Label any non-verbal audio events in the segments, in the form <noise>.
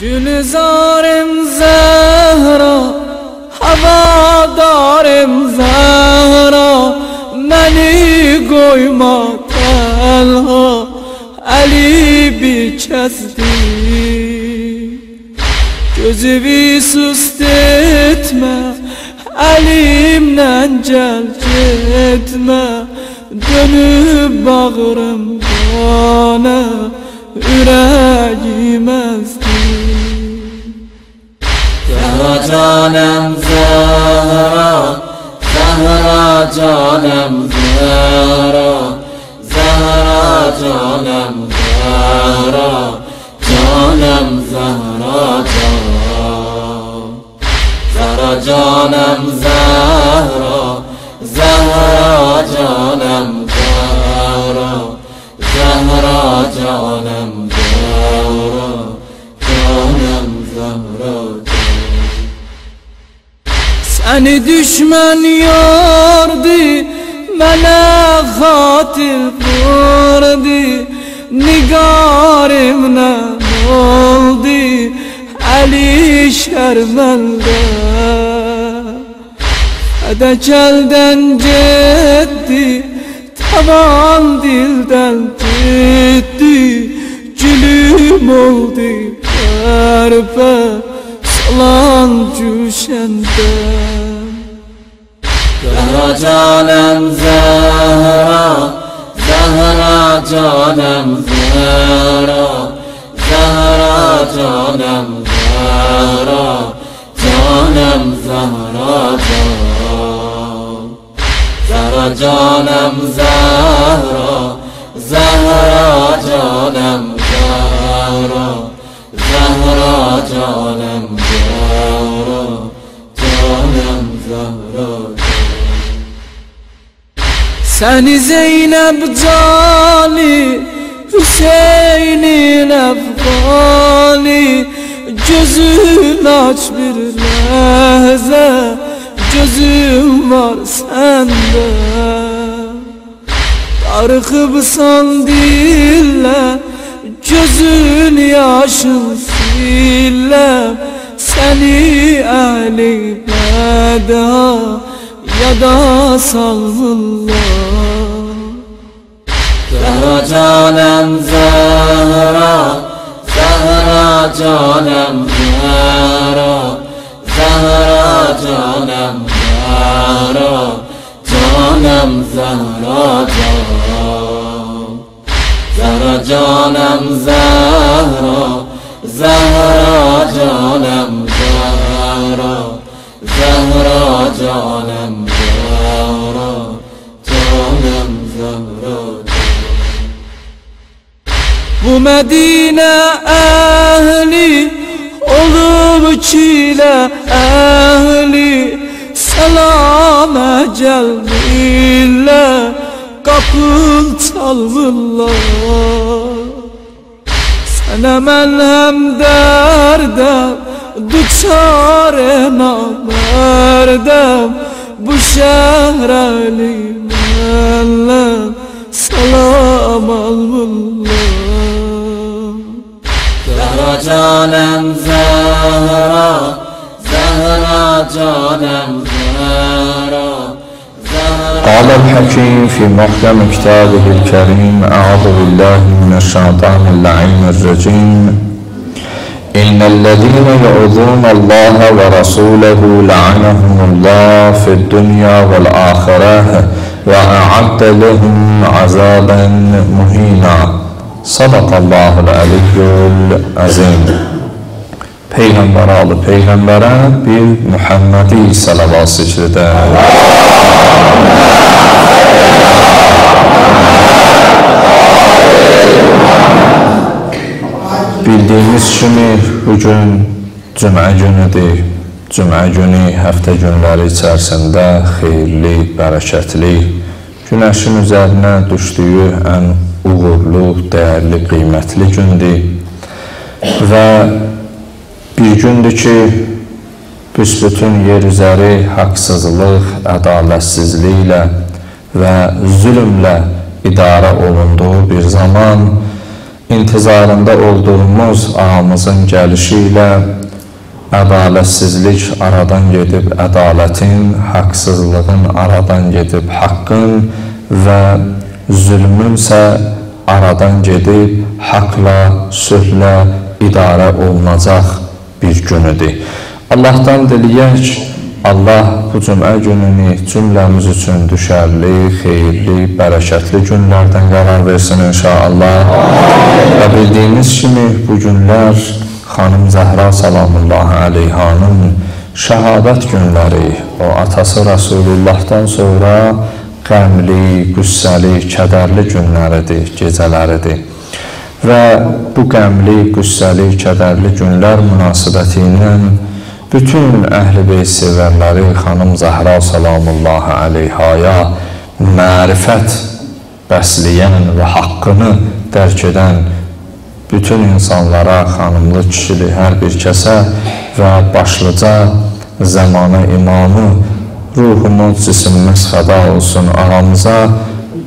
دل زارم زهرا هوا دارم زهرا منی گوی ما تنها علی بیچستی. جزوی سستت ما علیم ننجل جتمه dönüp bağırım bana Ürəyim əzdi جانم زهرا زهرا جانم زهرا زهرا جانم زهرا جانم زهرا زهرا جانم زهرا زهرا جانم زهرا زهرا جانم Məni düşmən yordu Mənə xatir vurdu. Nigarimlə oldu Əli şərməndə Ədək əldən getdi Tavan dildən getdi Gülüm oldu pərpər Salan düşəndə زهرا جانم زهرا زهرا جانم زهرا زهرا جانم زهرا جانم زهرا زهرا جانم زهرا زهرا جانم زهرا زهرا جانم Seni Zeynep cani Hüseyin'in efgani. Gözün aç bir lehze Gözüm var sende. Darıkıp san dille Gözün yaşın sille. Seni Ali beda یادا الله زهرا جانم زهرا زهرا جانم زهرا. زهرا جانم زهرا. جانم زهرا زهرا جانم زهرا. زهرا جانم زهرا. زهرا جانم Bu Medine ehli Olur çile ehli. Selam ecel ile Kapın çalırlar Sen hemen hem derdem Duçar enamerdem Bu şehre limenler Almullah Zahra canım Zahra Zahra canım Zahra Zahra قال الحكيم في محكم كتابه الكريم أعوذ بالله من الشيطان اللعين الرجيم. إن الذين يؤذون الله ورسوله لعنهم الله في الدنيا والآخرة. وأعد لهم عذابا مهينا صدق الله العلي العظيم Peyğəmbər alı Peyğəmbərə bir Muhammedi salavat zikr edər. Bildiyimiz kimi bugün cümə günüdür. Cümə günü həftə günləri içərisində xeyirli, bərəkətli, günəşin üzərinə düşdüyü ən uğurlu, dəyərli, qiymətli gündür. Və bir gündür ki, büsbütün yer üzəri haqsızlıq, ədalətsizliklə, və zülmlə idarə olunduğu bir zaman intizarında olduğumuz ağamızın gəlişi ilə ədalətsizlik aradan gedib ədalətin, haqsızlığın aradan gedib haqqın və zülmünsə aradan gedib haqla, sülhlə idarə olunacaq bir günüdür. Allahdan diləyək, Allah bu cümə gününü cümləmiz üçün düşərli, xeyirli, bərəkətli günlərdən qərar versin inşallah. Və bildiyiniz kimi bu günlər xanım Zəhra salamullahi aleyhanın şəhadət günləri, o atası Rasulullahdan sonra qəmli, qüssəli, kədərli günləridir, gecələridir. Və bu qəmli, qüssəli, kədərli günlər münasibəti ilə bütün əhl-i beyt sevərləri xanım Zəhra salamullahi aleyhaya mərifət bəsləyən və haqqını dərk edən bütün insanlara, xanımlı, kişili, hər bir kəsə və başlıca zamana imamı ruhumuz, cisimimiz fəda olsun ağamıza,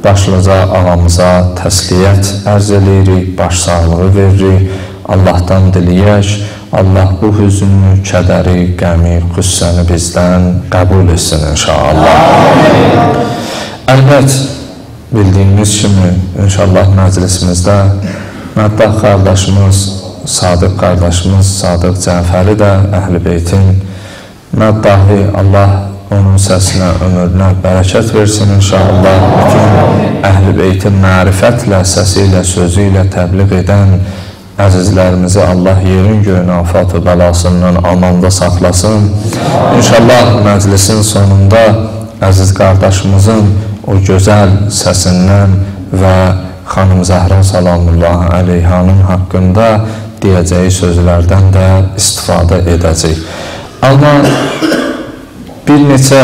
başlıca ağamıza təsliyyət ərz eləyirik, baş sağlığı veririk, Allahdan diliyək, Allah bu hüzünü, kədəri, qəmi, qüssəni bizdən qəbul etsin inşallah. Əlbət, bildiyimiz kimi inşallah məclisimizdə Məddah qardaşımız, Sadıq qardaşımız, Sadıq Cəfəri də Əhl-i Beytin məddahı Allah onun səsinə, ömrünə bərəkət versin inşallah. Bütün Əhl-i Beytin mərifətlə, səsi ilə, sözü ilə təbliğ edən əzizlərimizi Allah yerin göyün afat və bəlasından amanda saxlasın. İnşallah məclisin sonunda əziz qardaşımızın o gözəl səsindən və xanım Zəhra salamullahi aleyhanın haqqında deyəcəyi sözlərdən də istifadə edəcək. Amma bir neçə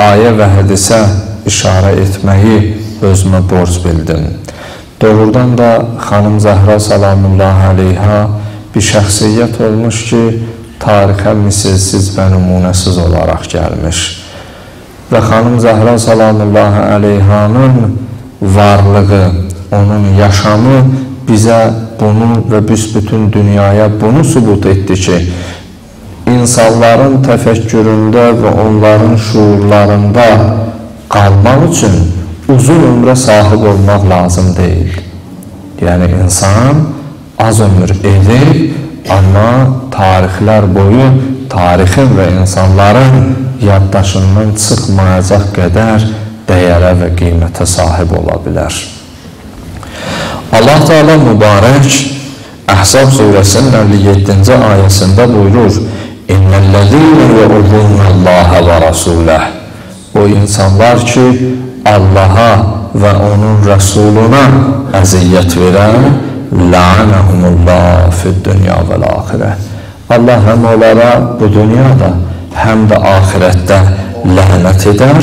ayə və hədisə işarə etməyi özümə borc bildim. Doğrudan da xanım Zəhra salamullahi aleyha bir şəxsiyyət olmuş ki, tarixə misilsiz və nümunəsiz olaraq gəlmiş. Və xanım Zəhra salamullahi aleyhanın varlığı, onun yaşamı bizə bunu və büsbütün dünyaya bunu sübut etdi ki, insanların təfəkküründə və onların şuurlarında qalmaq üçün uzun ömrə sahib olmaq lazım deyil. Yəni, insan az ömür edir, amma tarixlər boyu tarixin və insanların yaddaşından çıxmayacaq qədər dəyərə və qiymətə sahib ola bilər. Allah Teala mübarək Əhzab surəsinin 57-ci ayəsində buyurur: "İnnellezîne yu'zûnallâhe və rasûleh" O insanlar ki, Allaha və onun rəsuluna əziyyət verən, la'anəhumullah fid-dünya vəl-axirə. Allah həm onlara bu dünyada, həm də axirətdə lənət edər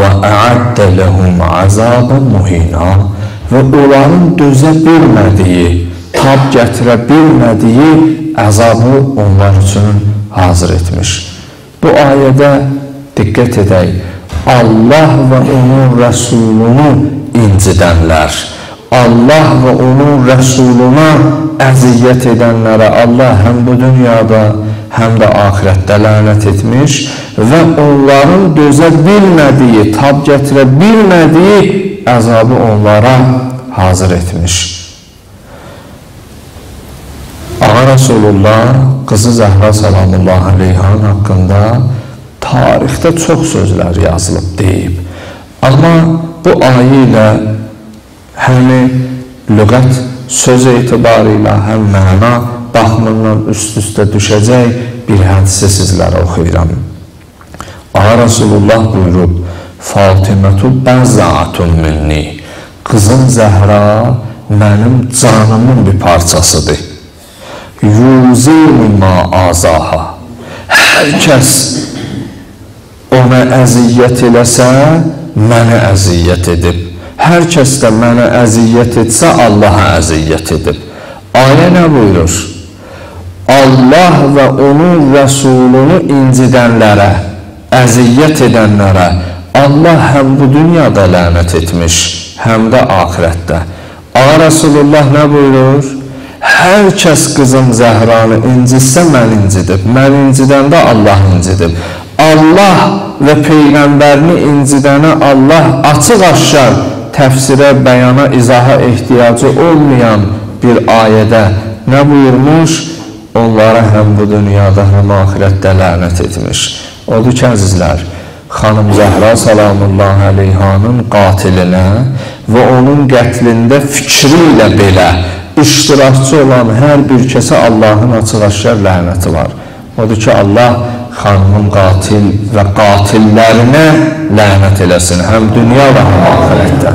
və əəddə ləhum əzabən muhina və onların dözə bilmədiyi, tab gətirə bilmədiyi əzabı onlar üçün hazır etmiş. Bu ayədə diqqət edək, Allah və onun rəsulunu incidənlər, Allah və onun rəsuluna əziyyət edənlərə Allah həm bu dünyada, həm də axirətdə lənət etmiş və onların dözə bilmədiyi, tab gətirə bilmədiyi əzabı onlara hazır etmiş. Ağa Rasulullah qızı Zəhra salamullahi aleyhanın haqqında tarixdə çox sözlər yazılıb, deyib. Amma bu ayə ilə həmi lügət söz etibarı ilə həm məna baxımından üst-üstə düşəcək bir hədisi sizlərə oxuyuram. Ağa Rasulullah buyurub, Fatimətu bəzatun minni. Qızım Zəhra mənim canımın bir parçasıdır. Yuzini ma azaha. Hər kəs ona əziyyət eləsə, mənə əziyyət edib. Hər kəs də mənə əziyyət etsə, Allaha əziyyət edib. Ayə nə buyurur? Allah və onun rəsulunu incidənlərə, əziyyət edənlərə, Allah həm bu dünyada lənət etmiş, həm də axirətdə. Rasulullah nə buyurur? Hər kəs qızım Zəhranı incitsə mən incidib. Mən incidəndə Allah incidib. Allah və Peyğəmbərini incidənə Allah açıq-aşkar təfsirə, bəyana, izaha ehtiyacı olmayan bir ayədə nə buyurmuş? Onlara həm bu dünyada, həm axirətdə lənət etmiş. Odur ki, əzizlər, xanım Zəhra salamullahi aleyhanın qatilinə və onun qətlində fikri ilə belə iştirakçı olan hər bir kəsə Allahın açıq-aşkar lənəti var. Odur ki, Allah xanımın qatil və qatillərinə lənət eləsin, həm dünya və həm axirətdə.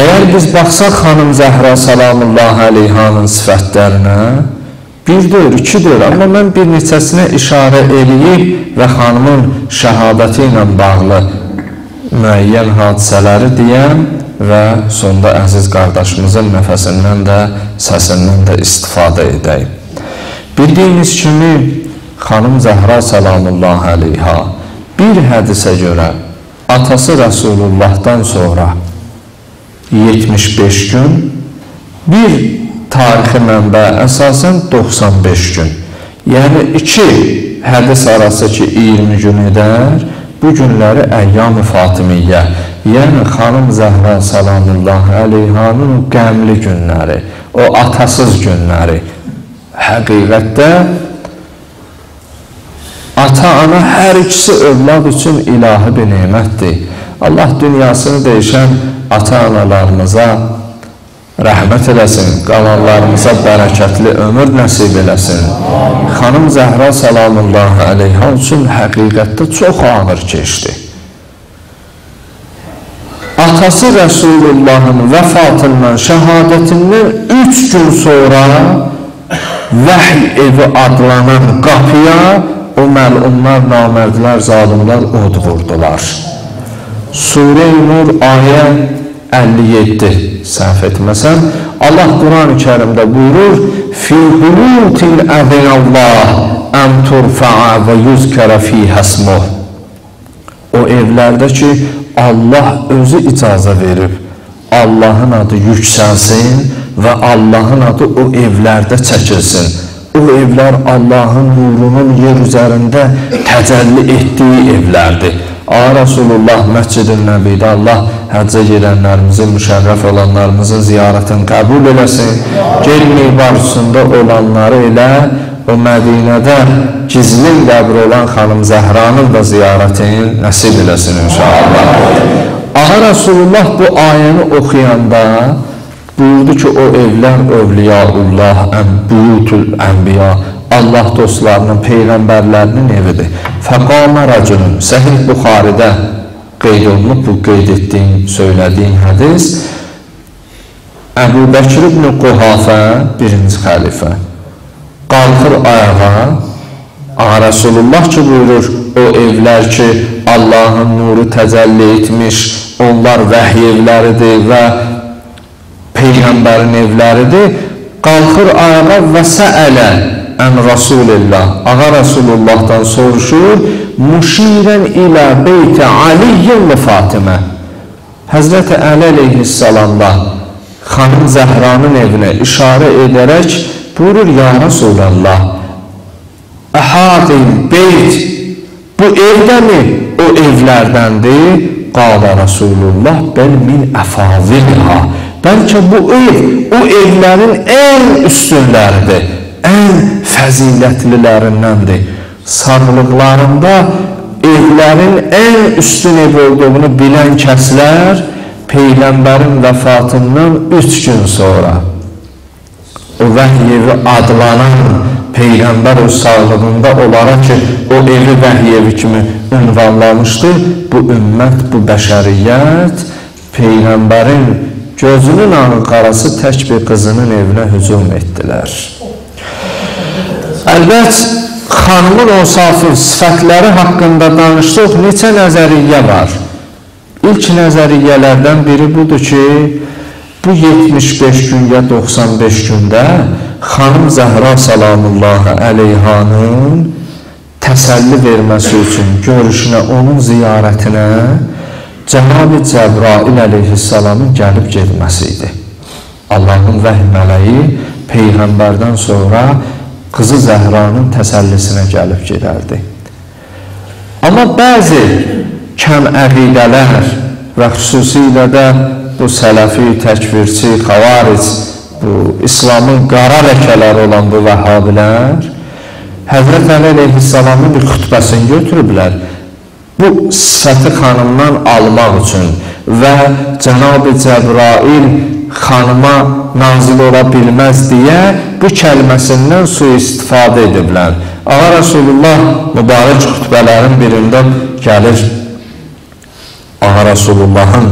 Əgər biz baxsaq xanım Zəhra salamullahi aleyhanın sifətlərinə, bir deyir, iki deyir, amma mən bir neçəsinə işarə eləyib və xanımın şəhadəti ilə bağlı müəyyən hadisələri deyəm və sonda əziz qardaşımızın nəfəsindən də, səsindən də istifadə edəyim. Bildiyiniz kimi, xanım Zəhra salamullahi aleyha bir hədisə görə atası Rəsulullahdan sonra 75 gün, bir tarixi mənbə əsasən 95 gün. Yəni iki hədis arası ki 20 gün edər, bu günləri Əyyam-ı Fatimiyyə, yəni xanım Zəhra salamullahi aleyhanın qəmli günləri, o atasız günləri. Həqiqətdə ata-ana hər ikisi övlad üçün ilahi bir nemətdir. Allah dünyasını dəyişən ata-analarımıza rəhmət eləsin, qalanlarımıza bərəkətli ömür nəsib eləsin. Xanım Zəhra salamullahi aleyha üçün həqiqətdə çox ağır keçdi. Atası Rəsulullahın vəfatından, şəhadətindən üç gün sonra vəhy evi adlanan qapıya o məlumlar, namərdlər, zalimlər od vurdular. Surə-i Nur ayə 57 səhv etməsəm Allah Quran-ı Kərimdə buyurur fi buyutin əzinəllah ən turfa'a və yüzkərə fiyhə ismuh. O evlərdə ki Allah özü icazə verib Allahın adı yüksəlsin və Allahın adı o evlərdə çəkilsin. O evlər Allahın nurunun yer üzərində təcəlli etdiyi evlərdir A Rasulullah Məscid-i Nəbidə Allah həccə gedənlərimizin, müşərrəf olanlarımızın ziyarətini qəbul eləsin. Gelməyib arzusunda olanları elə o Mədinədə gizlin qəbr olan xanım Zəhranın da ziyarətini nəsib eləsin inşallah. Ağa Rasulullah bu ayəni oxuyanda buyurdu ki, o evlər övliyaullah, ən-buyutul ənbiya, Allah dostlarının, peyğəmbərlərinin evidir. Fəqamə rəculun, Səhih Buxaridə qeyd olunub, bu qeyd etdiyim, söylədiyim hədis, Əbu Bəkir ibn Quhafə, birinci xəlifə, qalxır ayağa, Ağa Rasulullah ki, buyurur, o evlər ki, Allahın nuru təcəlli etmiş, onlar vəhiy evləridir və Peyğəmbərin evləridir, qalxır ayağa və səələ ən Rasulillah, Ağa Rasulullahdan soruşur, müşirən ilə beyti Aliyyin və Fatimə. Həzrəti Əli əleyhissalamla xanım Zəhranın evinə işarə edərək buyurur, Ya Rasulallah, Əhadil beyt, bu evdəmi o evlərdəndir? Qala Rasulullah, bəl min əfavilha. Bəlkə bu ev o evlərin ən üstünləridir ən fəzilətlilərindəndir. Sağlıqlarında evlərin ən üstün ev olduğunu bilən kəslər Peyğəmbərin vəfatından üç gün sonra o vəhiy evi adlanan Peyğəmbər o sağlığında olaraq ki, o evi vəhiy evi kimi ünvanlamışdı. Bu ümmət, bu bəşəriyyət Peyğəmbərin gözünün ağı qarası tək bir qızının evinə hücum etdilər. Əlbət, xanımın o safir sifətləri haqqında danışdıq, neçə nəzəriyyə var. İlk nəzəriyyələrdən biri budur ki, bu 75 gün ya 95 gündə xanım Zəhra salamullahi əleyhanın təsəlli verməsi üçün görüşünə, onun ziyarətinə Cənab-ı Cəbrail əleyhissalamın gəlib getməsi idi. Allahın vəhy mələyi Peyğəmbərdən sonra qızı Zəhranın təsəllisinə gəlib gedərdi. Amma bəzi kəm əqidələr və xüsusilə də bu sələfi, təkvirçi, xavaric, bu İslamın qara ləkələri olan bu vəhhabilər Həzrət Əli əleyhissalamın bir xütbəsini götürüblər. Bu sifəti xanımdan almaq üçün və Cənab-ı Cəbrail xanıma nazil ola bilməz deyə bu kəlməsindən sui-istifadə ediblər. Ağa Rasulullah mübarək xütbələrin birində gəlir Ağa Rasulullahın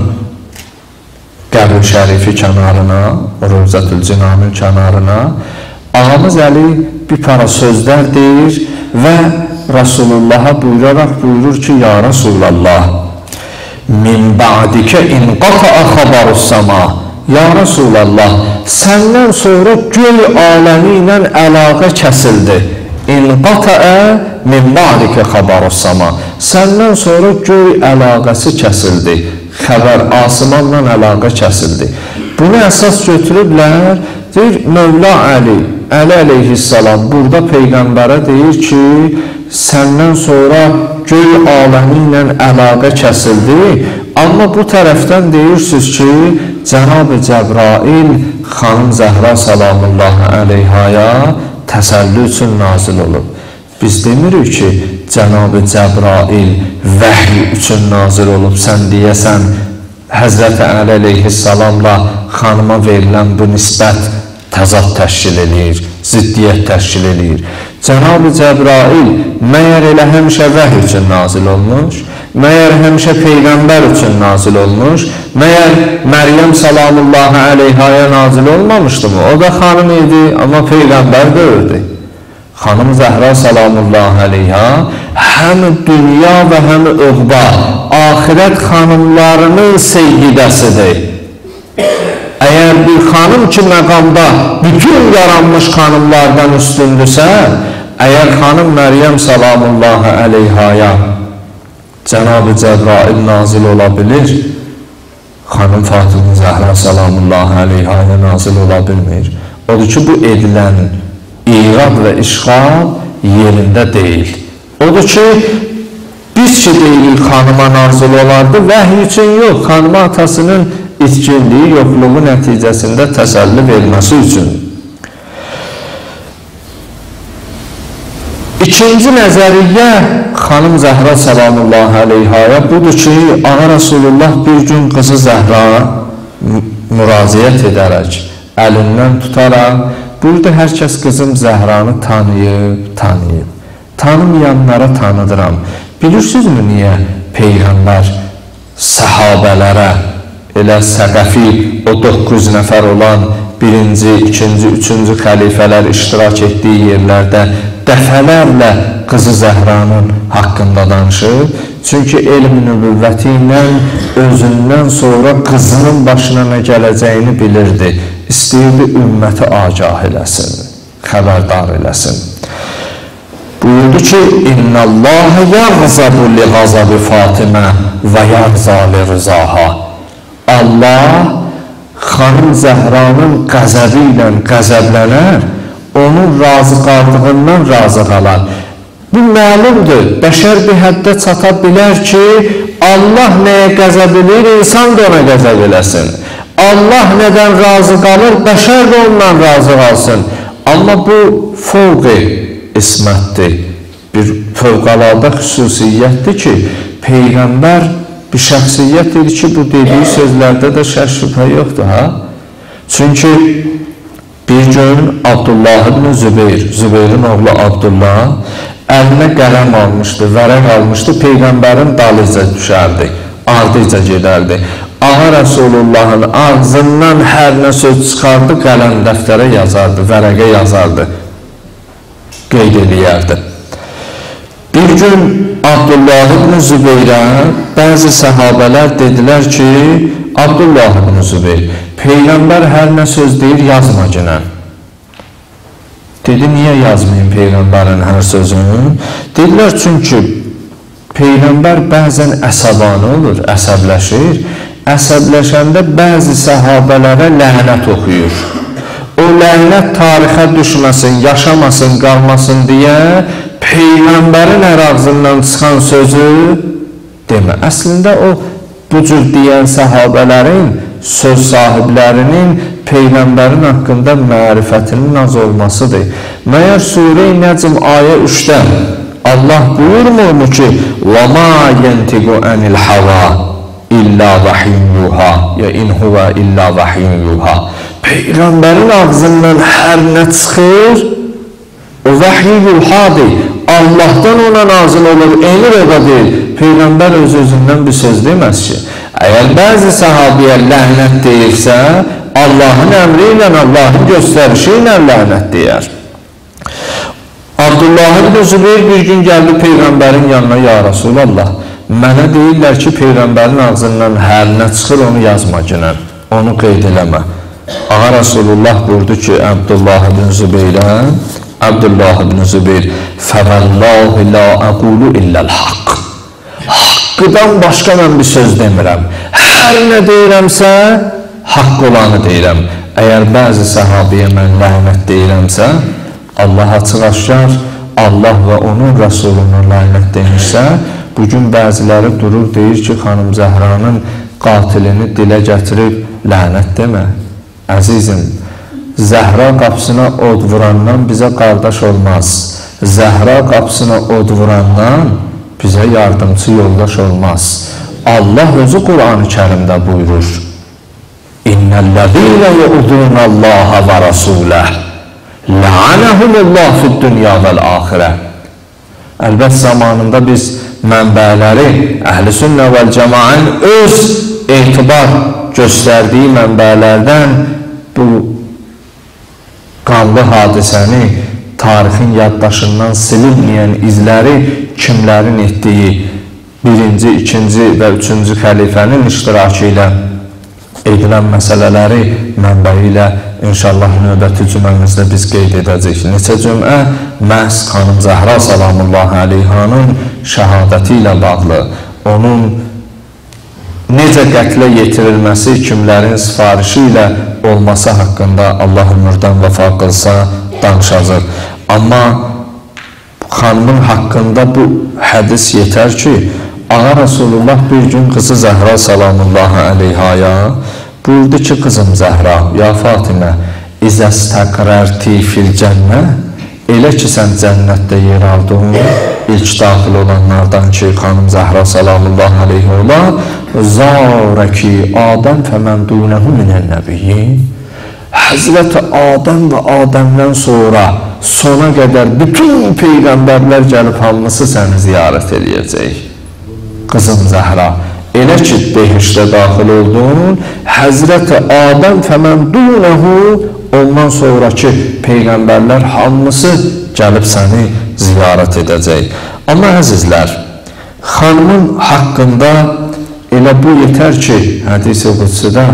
qəbr şərifi kənarına, Rövzətül Cinanın kənarına Ağamız Əli bir para sözlər deyir və Rasulullaha buyuraraq buyurur ki, Ya Rasulallah, min ba'dikə inqata'a xabarus sama. Ya Rasulallah, səndən sonra göy aləmi ilə əlaqə kəsildi. İnqata'a min ba'dikə xabarus sama. Səndən sonra göy əlaqəsi kəsildi. Xəbər asmanla əlaqə kəsildi. Bunu əsas götürüblər, deyir Mövla Əli, Əli əleyhissalam burada Peyğəmbərə deyir ki, səndən sonra göy aləmi ilə əlaqə kəsildi, amma bu tərəfdən deyirsiniz ki, Cənab-ı Cəbrail xanım Zəhra salamullahi əleyhaya təsəlli üçün nazil olub. Biz demirik ki, Cənab-ı Cəbrail vəhy üçün nazil olub, sən deyəsən, Həzrəti Əli əleyhissalamla xanıma verilən bu nisbət təzad təşkil eləyir, ziddiyyət təşkil eləyir. Cənab-ı Cəbrail məyər elə həmişə vəh üçün nazil olmuş, məyər həmişə Peyğəmbər üçün nazil olmuş, məyər Məryəm salamullahi əleyhaya nazil olmamışdı mı? O da xanım idi, amma Peyğəmbər deyildi. Xanım Zəhra salamullahi əleyha həm dünya və həm öqba, axirət xanımlarının seyyidəsidir. Əgər bir xanım ki məqamda bütün yaranmış xanımlardan üstündürsə, əgər xanım Məryəm salamullahi əleyhaya Cənab-ı Cəbrail nazil ola bilir, xanım Fatimə Zəhra salamullahi əleyhaya nazil ola bilmir. Odur ki, bu edilən irad və işğal yerində deyil. Odur ki, biz ki deyilik xanıma nazil olardı, vəhy üçün yox, xanıma atasının itkinliyi, yoxluğu nəticəsində təsəlli verməsi üçün. İkinci nəzəriyyə xanım Zəhra salamullahi əleyhaya budur ki, Ağa Rasulullah bir gün qızı Zəhra müraciət edərək, əlindən tutaraq, burada hər kəs qızım Zəhranı tanıyıb, tanıyıb. Tanımayanlara tanıdıram. Bilirsinizmi niyə Peyğəmbər səhabələrə elə Səqəfi o 9 nəfər olan birinci, ikinci, üçüncü xəlifələr iştirak etdiyi yerlərdə dəfələrlə qızı Zəhranın haqqında danışır. Çünki elm nübüvvəti ilə özündən sonra qızının başına nə gələcəyini bilirdi. İstəyirdi ümməti agah eləsin, xəbərdar eləsin. Buyurdu ki, İnna Allah yağzabu li qazabi Fatimə və yağza li rızaha. Allah xanım Zəhranın qəzəbi ilə qəzəblənər, onun razı qaldığından razı qalar. Bu məlumdur, bəşər bir həddə çata bilər ki, Allah nəyə qəzəb edir, insan da ona qəzəb eləsin. Allah nədən razı qalır, bəşər də ondan razı qalsın. Amma bu fövqi ismətdir, bir fövqəladə xüsusiyyətdir ki, Peyğəmbər bir şəxsiyyət idi ki, bu dediyi sözlərdə də şək şübhə yoxdur, ha? Çünki bir gün Abdullah ibn Zübeyir, Zübeyrin oğlu Abdullah əlinə qələm almışdı, vərəq almışdı, Peyğəmbərin dalıca düşərdi, ardıca gedərdi. Ağa Rəsulullahın ağzından hər nə söz çıxardı, qələm dəftərə yazardı, vərəqə yazardı, qeyd eləyərdi. Bir gün Abdullah ibn Zübeyrə bəzi səhabələr dedilər ki, Abdullah ibn Zübeyr, Peyğəmbər hər nə söz deyir, yazma günə. Dedi, niyə yazmayın Peyğəmbərin hər sözünü? Dedilər, çünki Peyğəmbər bəzən əsəbani olur, əsəbləşir. Əsəbləşəndə bəzi səhabələrə lənət oxuyur. O lənət tarixə düşməsin, yaşamasın, qalmasın deyə Peyğəmbərin hər ağzından çıxan sözü demə. Əslində o bu cür deyən səhabələrin, söz sahiblərinin Peyğəmbərin haqqında mərifətinin az olmasıdır. Məyər Surə-i Nəcm ayə 3-də Allah buyurmurmu ki, وَمَا يَنْتِقُ عَنِ الْحَوَى إِلَّا وَحْيٌ يُوحَى ya in huwa illa vahyun yuha. Peyğəmbərin ağzından hər nə çıxır, o vəhy yuhadır. Allahdan ona nazil olur, emir o da deyil. Peyğəmbər öz özündən bir söz deməz ki. Əgər bəzi səhabiyə lənət deyirsə, Allahın əmri ilə, Allahın göstərişi ilə lənət deyər. Abdullah ibn Zübeyir bir gün gəldi Peyğəmbərin yanına, ya Rasulallah, mənə deyirlər ki, Peyğəmbərin ağzından hər nə çıxır, onu yazma günən, onu qeyd eləmə. Ağa Rasulullah buyurdu ki, Abdullah ibn Zübeyrə, Abdullah ibn Zübeyir, fəvəllahi la əqulu illəl haqq. Haqqıdan başqa mən bir söz demirəm. Hər nə deyirəmsə, haqq olanı deyirəm. Əgər bəzi səhabiyə mən lənət deyirəmsə, Allah açıq-aşkar Allah və onun Rəsuluna lənət demişsə, bugün bəziləri durur deyir ki, xanım Zəhranın qatilini dilə gətirib lənət demə. Əzizim, Zəhra qapısına od vurandan bizə qardaş olmaz. Zəhra qapısına od vurandan bizə yardımcı yoldaş olmaz. Allah özü Qur'an-ı Kərimdə buyurur. İnnellezîne yu'dunallaha və rasuləh La'anəhumullah fid dünya vəl axirə. Əlbət zamanında biz mənbələri Əhl-i Sünnə vəl Cəmaənin öz etibar göstərdiyi mənbələrdən bu qanlı hadisəni tarixin yaddaşından silinməyən izləri kimlərin etdiyi birinci, ikinci və üçüncü xəlifənin iştirakı ilə edilən məsələləri mənbəyi ilə inşallah növbəti cüməmizdə biz qeyd edəcəyik. Neçə cümə məhz xanım Zəhra salamullah əleyhanın şəhadəti ilə bağlı, onun necə qətlə yetirilməsi kimlərin sifarişi ilə olması haqqında Allah ömürdən vəfa qılsa danışacaq. Amma xanımın haqqında bu hədis yetər ki, Ağa Rasulullah bir gün qızı Zəhra salamullahi əleyhaya buyurdu ki, qızım Zəhra, ya Fatimə, İzəstəqrərti fil cənnə, elə ki, sən cənnətdə yer aldın, ilk daxil olanlardan ki, xanım Zəhra salamullahi əleyhi ola, zarəki Adəm fəmən dunəhu minən nəbiyyin, Həzrəti Adəm və Adəmdən sonra sona qədər bütün peyğəmbərlər gəlib hamısı səni ziyarət eləyəcək. Qızım Zəhra, elə ki, behişdə daxil oldun, Həzrəti Adəm fəmən dunəhu, ondan sonraki peyğəmbərlər hamısı gəlib səni ziyarət edəcək. Amma əzizlər, xanımın haqqında elə bu yetər ki, hədis-i qudsidə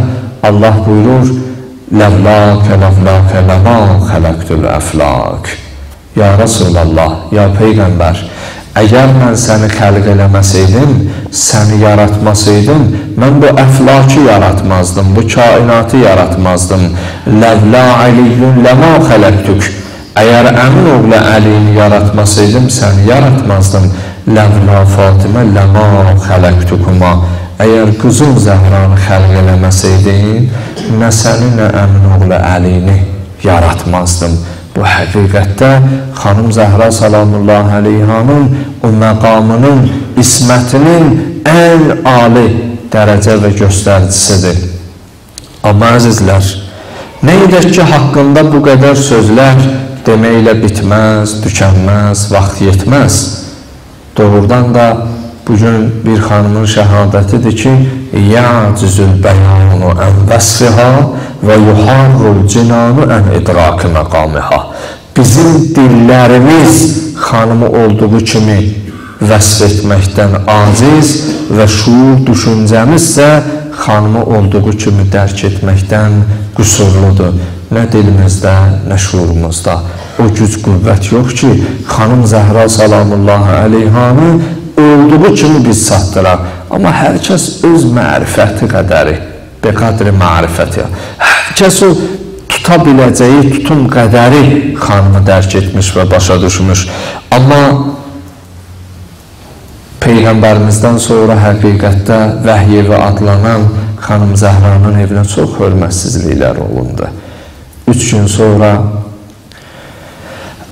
Allah buyurur, Ləvləkə, ləvləkə, ləmə xələqtül əflak. Ya Rasulallah, ya Peyğəmbər, Əgər mən səni xəlq eləməsəydim, səni yaratmasaydım, mən bu əflakı yaratmazdım, bu kainatı yaratmazdım. Ləvlə əliyyün ləmə xələqtük. Əgər əmin oğlu Əliyini yaratmasaydım, səni yaratmazdım. Ləvlə Fatimə ləmə xələqtukuma. Əgər qızım Zəhranı xəlq eləməsəydin, nə səni, nə əmin oğlu Əliyini yaratmazdım. Bu həqiqətdə xanım Zəhra salamullah əleyhanın o məqamının, ismətinin ən ali dərəcə və göstəricisidir. Amma əzizlər, nə edək ki, haqqında bu qədər sözlər deməklə bitməz, tükənməz, vaxt yetməz. Doğrudan da bugün bir xanımın şəhadətidir ki, yəcüzül bəyanu ən vəsfiha və yuharrul cinanu ən idraki məqamiha. Bizim dillərimiz xanımı olduğu kimi vəsf etməkdən aciz və şuur düşüncəmiz isə xanımı olduğu kimi dərk etməkdən qüsurludur. Nə dilimizdə, nə şuurumuzda. O güc qüvvət yox ki, xanım Zəhra salamullahi əleyhanı olduğu kimi biz çatdıraq. Amma hər kəs öz mərifəti qədəri, beqadri mərifəti. Hər kəs o tuta biləcəyi tutum qədəri xanımı dərk etmiş və başa düşmüş. Amma Peyğəmbərimizdən sonra həqiqətdə vəhiy evi adlanan xanım Zəhranın evinə çox hörmətsizliklər olundu. Üç gün sonra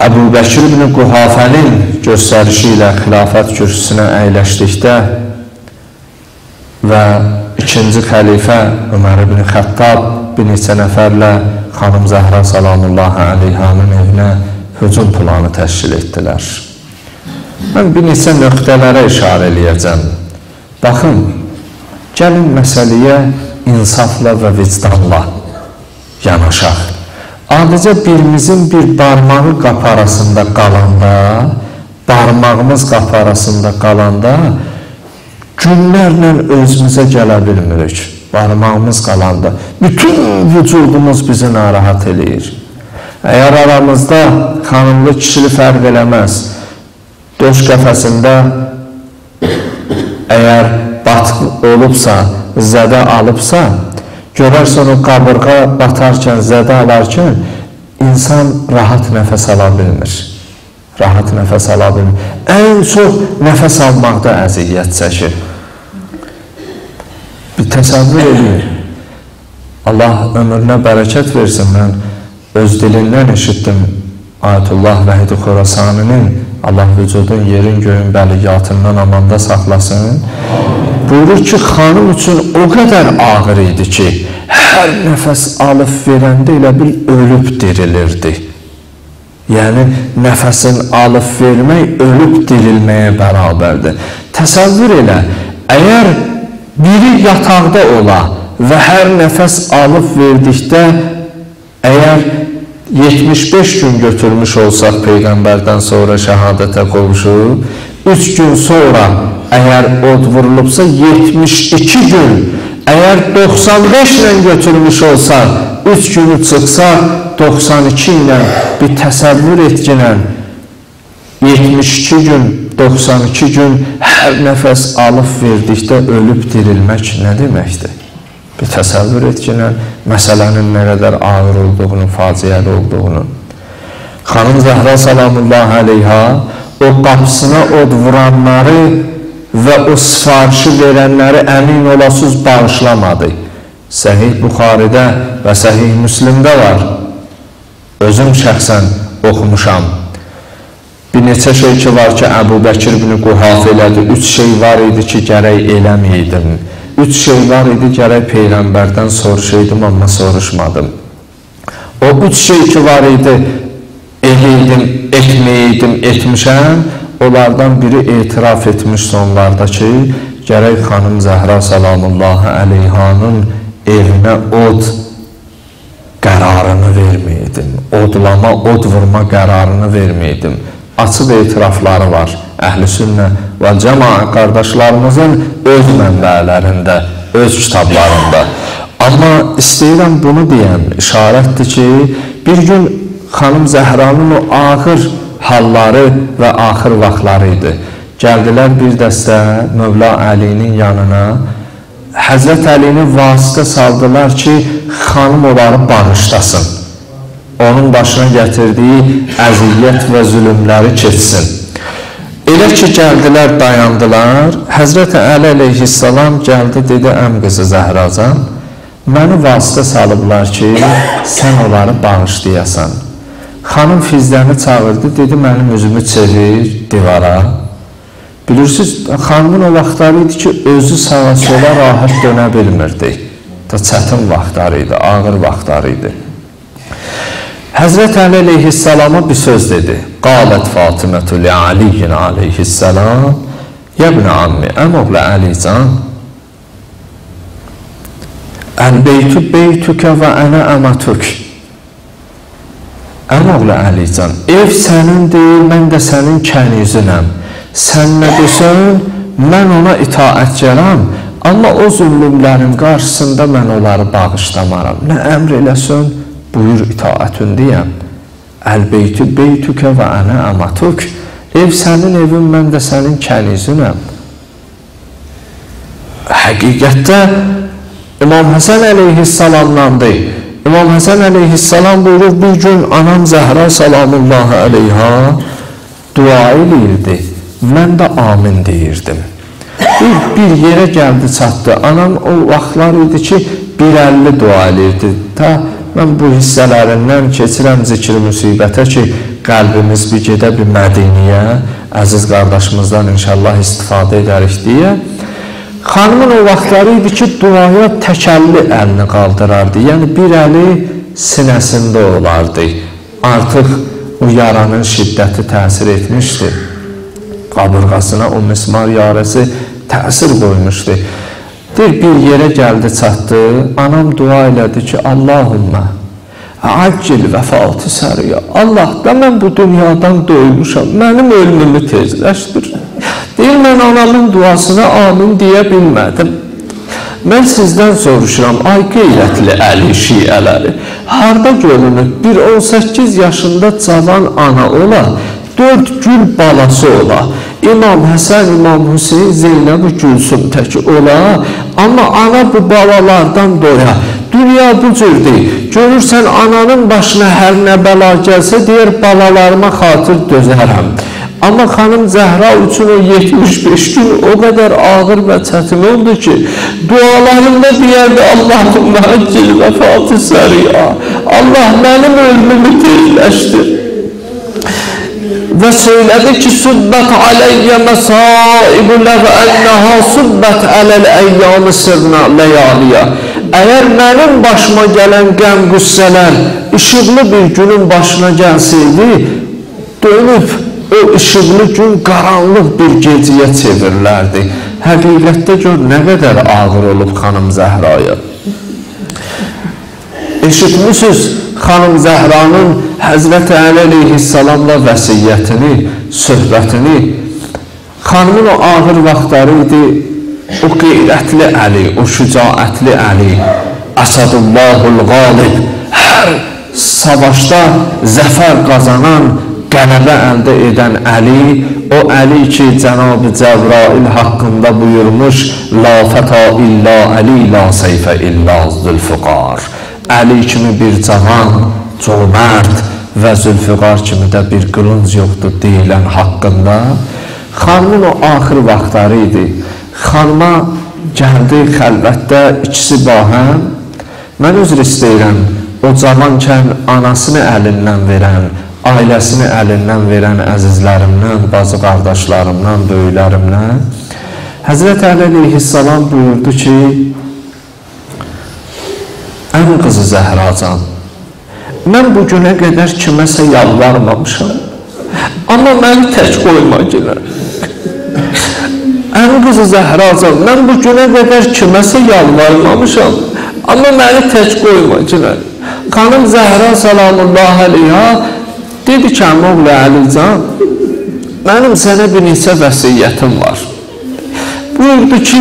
Əbu Bəkir ibn Quhafənin göstərişi ilə xilafət kürsüsünə əyləşdikdə və ikinci xəlifə Ömər ibn Xəttab bir neçə nəfərlə xanım Zəhra salamullahi əleyhanın evinə hücum planı təşkil etdilər. Mən bir neçə nöqtələrə işarə eləyəcəm. Baxın, gəlin məsələyə insafla və vicdanla yanaşaq. Adicə birimizin bir barmağı qapı arasında qalanda, barmağımız qapı arasında qalanda günlərlə özümüzə gələ bilmirik. Barmağımız qalanda bütün vücudumuz bizi narahat eləyir. Əgər aramızda xanımlı kişili fərq eləməz, döş qəfəsində əgər batıq olubsa, zədə alıbsa, görərsən o qabırğa batarkən, zədə alarkən insan rahat nəfəs ala bilmir. Rahat nəfəs ala bilmir. Ən çox nəfəs almaqda əziyyət çəkir. Bir təsəvvür edin. Allah ömrünə bərəkət versin. Mən öz dilindən eşitdim Ayətullah Vəhidi Xorasaninin Allah vücudun, yerin, göyün bəliyyatından amanda saxlasın. Buyurur ki, xanım üçün o qədər ağır idi ki, hər nəfəs alıb verəndə elə bil ölüb dirilirdi. Yəni, nəfəsin alıb vermək ölüb dirilməyə bərabərdir. Təsəvvür elə, əgər biri yataqda ola və hər nəfəs alıb verdikdə, əgər 75 gün götürmüş olsaq Peyğəmbərdən sonra şəhadətə qovuşub, 3 gün sonra əgər od vurulubsa 72 gün, əgər 95 ilə götürmüş olsaq, 3 günü çıxsa 92 ilə bir təsəvvür etginən 72 gün, 92 gün hər nəfəs alıb verdikdə ölüb dirilmək nə deməkdir? Bir təsəvvür et ki, məsələnin nə qədər ağır olduğunu, faciəli olduğunu. Xanım Zəhra salamullah əleyha o qapısına od vuranları və o sifarişi verənləri əmin olasız bağışlamadı. Səhih Buxaridə və Səhih Müslimdə var. Özüm şəxsən oxumuşam. Bir neçə şey ki var ki, Əbu Bəkir ibn Quhaf elədi. Üç şey var idi ki, gərək eləməydim. Üç şey var idi, gərək Peyğəmbərdən soruşaydım, amma soruşmadım. O üç şey ki var idi, eləydim, etməydim, etmişəm, onlardan biri etiraf etmiş sonlarda ki, gərək xanım Zəhra salamullahi əleyhanın evinə od qərarını verməydim. Odlama, od vurma qərarını verməydim. Açıq etirafları var əhl-i sünnə və cəmaa qardaşlarımızın öz mənbələrində, öz kitablarında. Amma istəyirəm bunu deyəm, işarətdir ki, bir gün xanım Zəhranın o ağır halları və axır vaxtları idi. Gəldilər bir dəstə Mövla Əlinin yanına, Həzrət Əlini vasitə saldılar ki, xanım onları bağışlasın. Onun başına gətirdiyi əziyyət və zülümləri keçsin. Elə ki, gəldilər, dayandılar, Həzrət Əli əleyhissalam gəldi, dedi, əm qızı Zəhracan, məni vasitə salıblar ki, sən onları bağışlayasan. Xanım Fizdəni çağırdı, dedi, mənim özümü çevir divara. Bilirsiniz, xanımın o vaxtları idi ki, özü sağa sola rahat dönə bilmirdi. Da çətin vaxtları idi, ağır vaxtları idi. Həzrət Əli əleyhissalama bir söz dedi. Qalət Fatimətü li Aliyin aleyhissalam Yəbnə ammi, əmoğlə Əlican Əl-beytü beytükə və ənə əmətük Əmoğlə Əlican, ev sənindir, mən də sənin kənizünəm. Sən nə desən, mən ona itaətcərəm, amma o züllümlərin qarşısında mən onları bağışlamaram. Nə əmr eləsən, buyur itaətündəyəm. Əl-beyti beytükə və ənə əmatuk. Ev sənin evin, mən də sənin kənizinəm. Həqiqətdə İmam Həsən əleyhissalamlandır. İmam Həsən əleyhissalam buyurur, bir gün anam Zəhra salamullahi əleyha dua eləyirdi. Mən də amin deyirdim. Bir, bir yerə gəldi, çatdı. Anam o vaxtlar idi ki, bir əlli dua eləyirdi. Ta mən bu hissələrindən keçirəm zikri müsibətə ki, qəlbimiz bir gedə bir mədiniyə, əziz qardaşımızdan inşallah istifadə edərik deyə. Xanımın o vaxtları idi ki, duaya təkəlli əlini qaldırardı. Yəni bir əli sinəsində olardı. Artıq o yaranın şiddəti təsir etmişdi. Qabırğasına o mismar yarəsi təsir qoymuşdu. Bir, bir yerə gəldi, çatdı. Anam dua elədi ki, Allahümmə Accil vəfatı səriyə. Allah da mən bu dünyadan doymuşam. Mənim ölümümü tezləşdir. Deyir, mən anamın duasına amin deyə bilmədim. Mən sizdən soruşuram, ay qeyrətli əli şiələri, harada görünür bir 18 yaşında cavan ana ola, 4 gül balası ola, İmam Həsən, İmam Hüseyin, Zeynəb-i Gülsüm təki ola, amma ana bu balalardan doya, dünya bu cürdür. Görürsən, ananın başına hər nə bəla gəlsə, deyir, balalarıma xatır dözərəm. Amma xanım Zəhra üçün o 75 gün o qədər ağır və çətin oldu ki, dualarında deyərdi, Allahümmə əccil vəfatı səriya, Allah mənim ölümümü tezləşdir. Və söylədi ki, Subbət aleyyə məsaibu ləv ənəha subbət ələl əyyamı sırna ləyaliyə. Əgər mənim başıma gələn qəm qüssələr işıqlı bir günün başına gəlsəydi, dönüb o işıqlı gün qaranlıq bir geciyə çevrilərdi. Həqiqətdə gör nə qədər ağır olub xanım Zəhraya. Eşitmişsiniz xanım Zəhranın Həzrət Əli əleyhissalamla vəsiyyətini, söhbətini. Xanımın o ağır vaxtları idi, o qeyrətli Əli, o şücaətli Əli, Əsadullahul qalib, hər savaşda zəfər qazanan qələbə əldə edən Əli, o Əli ki, Cənab-ı Cəbrail haqqında buyurmuş, La fəta illa Əli, la seyfə illa zülfüqar. Əli kimi bir cavan, cömərd və zülfüqar kimi də bir qılınc yoxdur deyilən haqqında. Xanımın o axır vaxtları idi. Xanıma gəldi xəlvətdə ikisi bahəm. Mən üzr istəyirəm, o cavankən anasını əlindən verən, ailəsini əlindən verən əzizlərimdən, bazı qardaşlarımdan, böyüklərimdən Həzrət Əli əleyhissalam buyurdu ki, ən qızı Zəhracan, mən bu günə qədər kiməsə yalvarmamışam, amma məni tək qoyma günə. Ən qızı Zəhracan, mən bu günə qədər kiməsə yalvarmamışam, amma məni tək qoyma günə. Xanım Zəhra salamullah əleyha Dedi ki, Əmoğlu Əlican, mənim sənə bir neçə vəsiyyətim var. Buyurdu ki,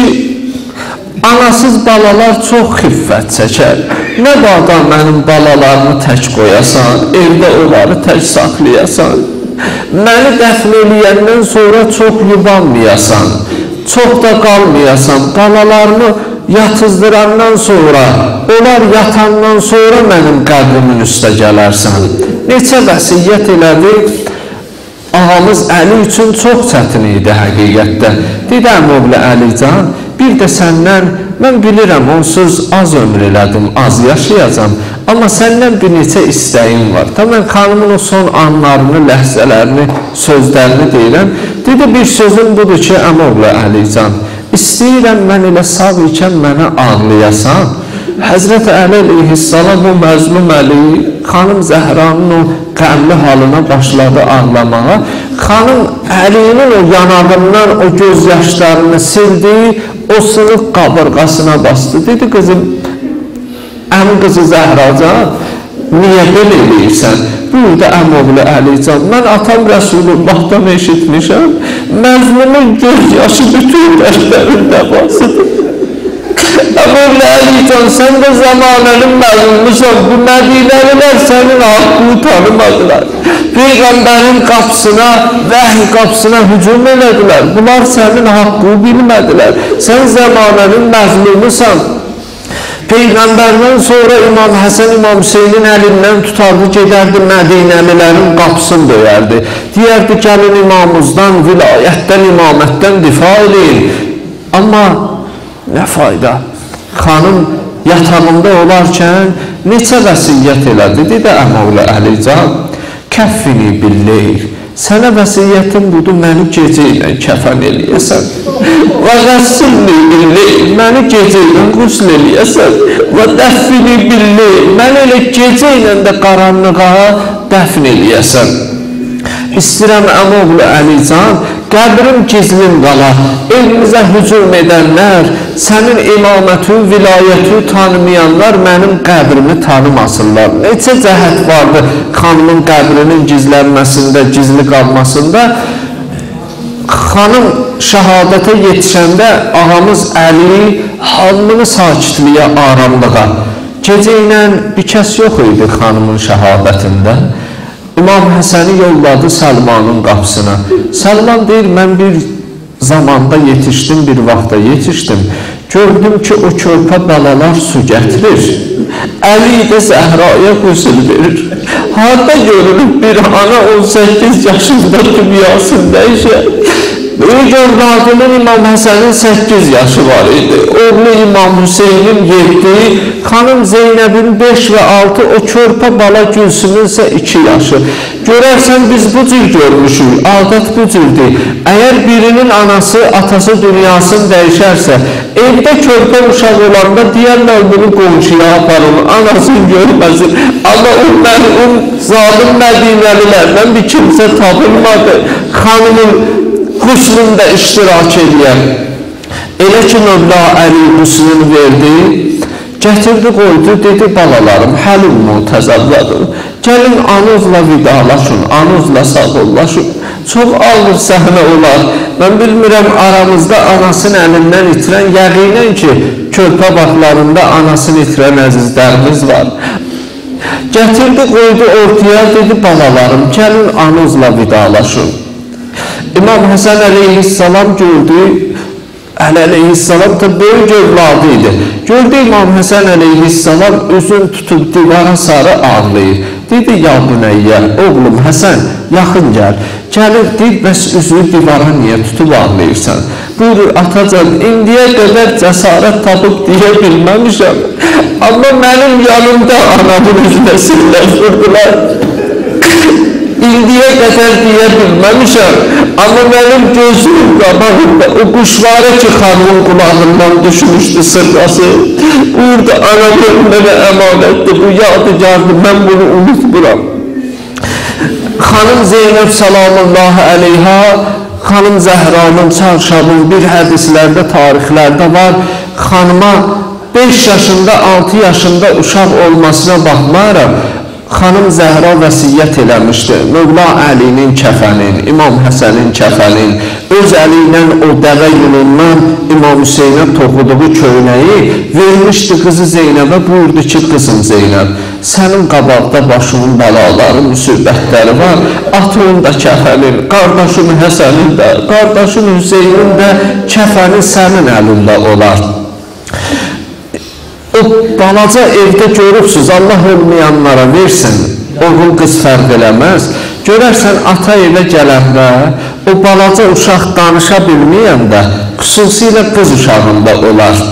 anasız balalar çox xiffət çəkər. Nə bada mənim balalarımı tək qoyasan, evdə onları tək saxlayasan. Məni dəfn eləyəndən sonra çox yubanmayasan, çox da qalmayasan, balalarımı yatızdırandan sonra, onlar yatandan sonra mənim qəbrimin üstə gələrsən. Neçə vəsiyyət elədi, ağamız Əli üçün çox çətin idi həqiqətdə. Dedəm, oğlu Əlican, bir də səndən, mən bilirəm, onsuz az ömür elədim, az yaşayacam, amma səndən bir neçə istəyim var. Ta mən xanımın o son anlarını, ləhzələrini, sözlərini deyirəm. Dedi, bir sözüm budur ki, əmoğlu Əlican, İstəyirəm mən elə sağ ikən mənə ağlayasan. Həzrət Əli əleyhissalam o məzlum Əli xanım Zəhranın o qəmli halına başladı ağlamağa. Xanım Əlinin o yanağından o göz yaşlarını sildi, o sınıq qabırğasına bastı. Dedi qızım, əmi qızı Zəhracan, niyə belə eləyirsən? Burada əmoğlu Əlican, mən atam Rəsulullahdan eşitmişəm, məzlumun göz yaşı bütün dərslərin dəvasıdır. Əmoğlu Əlican, sən də zamanənin məzlumusan, bu mədinəlilər sənin haqqını tanımadılar. Peyğəmbərin qapısına, vəhy qapısına hücum elədilər. Bunlar sənin haqqı bilmədilər. Sən zəmanənin məzlumusan. Peyğəmbərdən sonra İmam Həsən İmam Hüseynin əlindən tutardı, gedərdi Mədinəlilərin qapısını döyərdi. Deyərdi, gəlin imamımızdan, vilayətdən, imamətdən difa eləyin. Amma nə fayda? Xanım yatağında olarkən neçə vəsiyyət elədi? Dedi, Əməvlə Əlican, kəffini billeyl. Sənə vəsiyyətim budur, məni gecə ilə kəfən eləyəsən. Və qəssilni billeyl, məni gecə ilə qusl eləyəsən. Və dəffini billeyl, məni elə gecə ilə də qaranlığa dəfn eləyəsən. İstəyirəm əmoğlu Əlican, qəbrim gizlim qala, evimizə hücum edənlər, sənin imamətin, vilayəti tanımayanlar mənim qəbrimi tanımasınlar. Neçə cəhət vardır xanımın qəbrinin gizlənməsində, gizli qalmasında? Xanım şəhadətə yetişəndə ağamız Əli halını sakitliyə, aramlığa. Gecə ilə bir kəs yox idi xanımın şəhadətində. İmam Həsəni yolladı Səlmanın qapısına. Səlman deyir, mən bir zamanda yetişdim, bir vaxtda yetişdim. Gördüm ki, o körpə balalar su gətirir. Əli də Zəhraya qüsül verir. Harada görülüb bir ana 18 yaşında dünyasında işə. Böyük övladının İmam Həsənin 8 yaşı var idi. Oğlu İmam Hüseynin 7, xanım Zeynəbin 5 və 6, o körpə bala Gülsümün isə 2 yaşı. Görərsən biz bu cür görmüşük, adət bu cürdür. Əgər birinin anası, atası dünyasını dəyişərsə, evdə körpə uşaq olanda deyərlər bunu qonşuya aparın, anasını görməsin. Amma o mərhum zalim mədinəlilərdən bir kimsə tapılmadı. Xanımın quslunda iştirak edən. Elə ki, Mövla Əli quslunu verdi, gətirdi, qoydu, dedi balalarım, həlim mütəzəvvədir. Gəlin anızla vidalaşın, anızla sağollaşın. Çox ağır səhnə olar. Mən bilmirəm aramızda anasının əlindən itirən, yəqinən ki, körpə vaxtlarında anasını itirən əzizlərimiz var. Gətirdi, qoydu ortaya, dedi balalarım, gəlin anızla vidalaşın. İmam Həsən əleyhissalam gördü, Əli əleyhissalam da böyük övladı idi. Gördü İmam Həsən əleyhissalam özün tutub divara sarı ağlayır. Dedi, ya bünəyyə, oğlum Həsən, yaxın gəl. Gəlir, deyir, bəs üzünü divara niyə tutub ağlayırsan? Buyurur, atacan, indiyə qədər cəsarət tapıb deyə bilməmişəm. Amma mənim yanımda anamın üzünə sillər <laughs> qədər deyə bilməmişəm, amma mənim gözüm qabağında o quşları ki, xanımın qulağından düşmüşdü sırqası, burada anamın mənə əmanətdir, bu yadigardır, mən bunu unutmuram. Xanım Zeynəb salamullahi əleyha, xanım Zəhranın çarşabın bir hədislərdə, tarixlərdə var, xanıma 5 yaşında, 6 yaşında uşaq olmasına baxmayaraq, xanım Zəhra vəsiyyət eləmişdi. Mövla Əlinin kəfənin, İmam Həsənin kəfənin, öz əli ilə o dəvə yolundan İmam Hüseynə toxuduğu köynəyi vermişdi qızı Zeynəbə, buyurdu ki, qızım Zeynəb, sənin qabaqda başının bəlaları, müsibətləri var, atının da kəfənin, qardaşın Həsənin də, qardaşın Hüseynin də kəfəni sənin əlində olar. O balaca evdə görürsüz, Allah olmayanlara versin, oğul qız fərq eləməz. Görərsən, ata evə gələndə, o balaca uşaq danışa bilməyəndə, xüsusilə qız uşağında olar.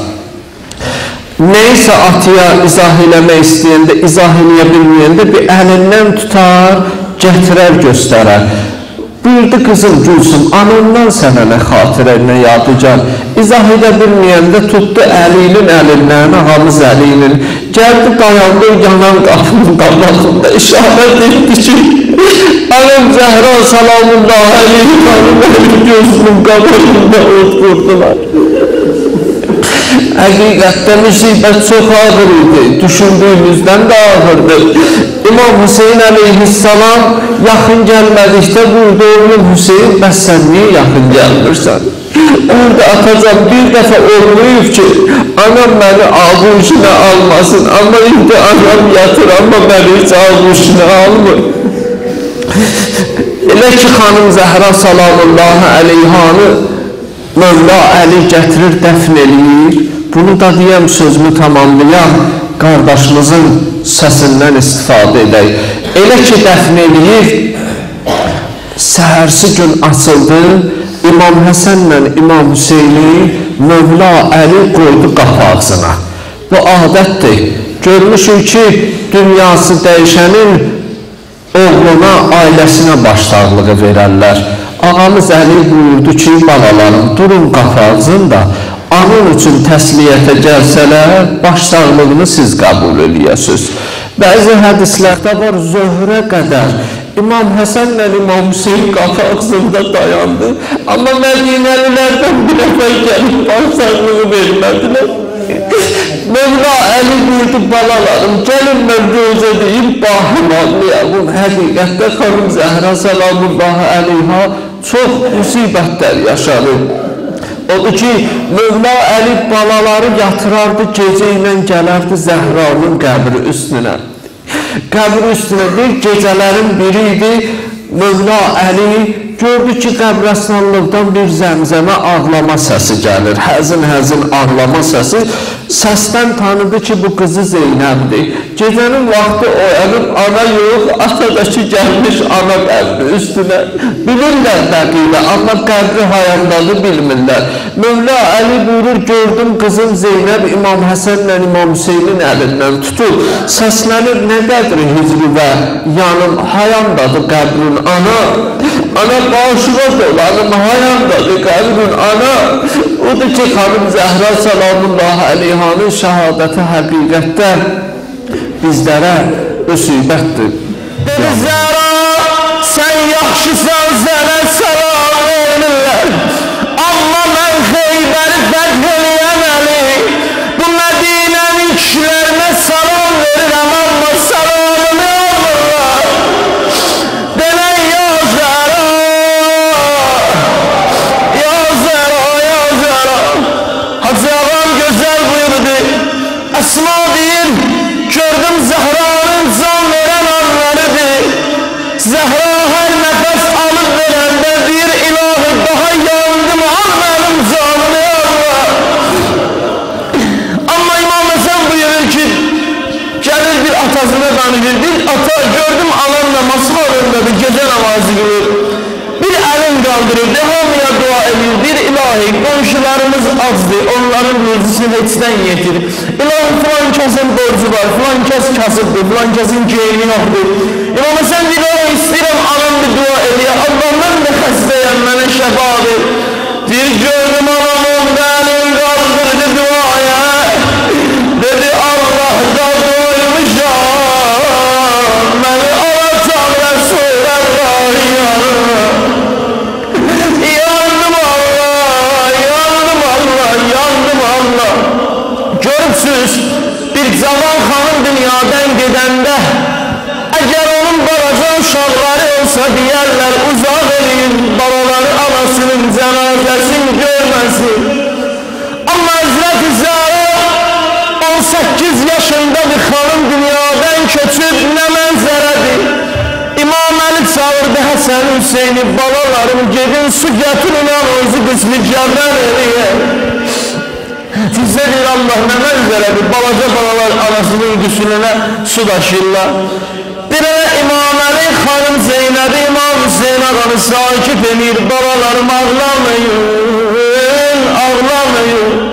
Neysə atıya izah eləmək istəyəndə, izah eləyə bilməyəndə bir əlindən tutar, gətirər, göstərər. Buyurdu qızım Gülsüm, anamdan sənə nə xatirə, nə yadigar. İzah edə bilməyəndə tutdu əlinin əlindən, ağamız əlinin. Gəldi dayandı yanan qapının qabağında işarət etdi ki, anam Zəhra salamullah əleyhi xanım əli gözünün qabağında od qurdular. Həqiqətdə müsibət çox ağır idi, düşündüyümüzdən də ağırdır. İmam Hüseyin əleyhissalam yaxın gəlmədikdə buyurdu, oğlum Hüseyin, bəs sən niyə yaxın gəlmirsən? Orada atacan bir dəfə olmayıb ki, anam məni ağuşuna almasın, amma indi anam yatır, amma məni heç ağuşuna almır. Elə ki, xanım Zəhra salamullahi əleyhanı Mövla Əli gətirir, dəfn eləyir. Bunu da deyəm, sözümü tamamlayan qardaşımızın səsindən istifadə edək. Elə ki, dəfn eləyir, səhərsi gün açıldı, İmam Həsənlə İmam Hüseyni Mövla Əli qoydu qapı ağzına. Bu adətdir. Görmüşük ki, dünyası dəyişənin oğluna, ailəsinə başsağlığı verərlər. Ağamız Əli buyurdu ki, balalarım, durun qapı ağzında, anın üçün təsliyyətə gəlsələr, başsağlığını siz qəbul eləyəsiniz. Bəzi hədislərdə var, zöhrə qədər İmam Həsənlə İmam Hüseyin qapı ağzında dayandı. Amma Mədinəlilərdən bir nəfər gəlib başsağlığı vermədilər. Mevla Əli buyurdu balalarım, gəlin mən gözə deyim, bahım anlayamın. Həqiqətdə xanım Zəhra salamullahi əleyha çox müsibətlər yaşanır. Odur ki, Mövla Əli balaları yatırardı, gecə ilə gələrdi Zəhranın qəbri üstünə. Qəbri üstünə bir gecələrin biri idi, Mövla Əli gördü ki, qəbrəstanlıqdan bir zəmzəmə ağlama səsi gəlir. Həzin-həzin ağlama səsi. Səsdən tanıdı ki, bu qızı Zeynəbdir. Gecənin vaxtı oyanıb ana yox, ata da ki, gəlmiş ana qəbri üstünə. Bilirlər dəqiqə, amma qəbri hayandadır, bilmirlər. Mövla Əli buyurur, gördüm qızım Zeynəb İmam Həsənlə İmam Hüseynin əlindən tutub. Səslənir, nə qədri hicri və yanım hayandadır qəbrin ana. Ana bağışına dolanım hayandadır qəbrin ana. Odur ki, xanım Zəhra salamullahi əleyhanın şəhadəti həqiqətdə bizlərə müsibətdir. Zəhra, sən yaxşısan, sənə atasına danışır, bir ata gördüm anam namazı var önünde, gecə namazı qılır. Bir əlin qaldırır, hamıya dua edir, bir ilahi, qonşularımız azdır, onların rızısını heçdən yetir. İlahi filan kəsin borcu var, filan kəs kasıbdır, filan kəsin geyini yoxdur. İmam Həsən deyir, o istəyirəm anam bir dua edir, Allah mən də xəstəyəm, mənə şəfa ver. Deyir, gördüm gedin su gətirin ağızı qısmı gəvrən eləyək. Sizə deyir Allah nə mənzərədir, balaca balalar anasının qüsülünə su daşıyırlar. Bir elə İmam Əli xanım Zeynəbi İmam Hüseyin ağanı sakit eləyir, balalarım ağlamayın, ağlamayın.